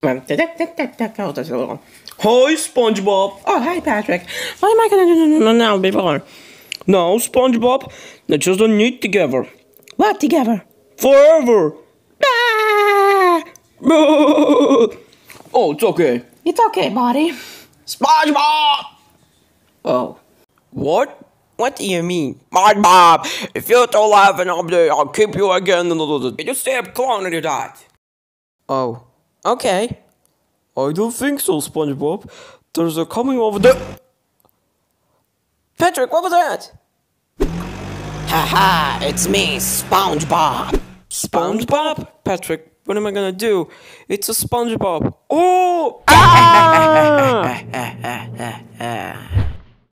Hold on a. Hi, SpongeBob. Oh, hi, Patrick. What am I gonna do now before? Now, SpongeBob, let's just knit together. What together? Forever. Ah! oh, it's okay. It's okay, buddy. SpongeBob! Oh. What? What do you mean? SpongeBob, if you're still laughing, I'll, I'll keep you again in a little bit. Just stay up clown to that. Oh. Okay. I don't think so, SpongeBob. There's a coming over there. Patrick, what was that? Haha, it's me, SpongeBob. SpongeBob? Patrick, what am I gonna do? It's a SpongeBob. Oh! Ah!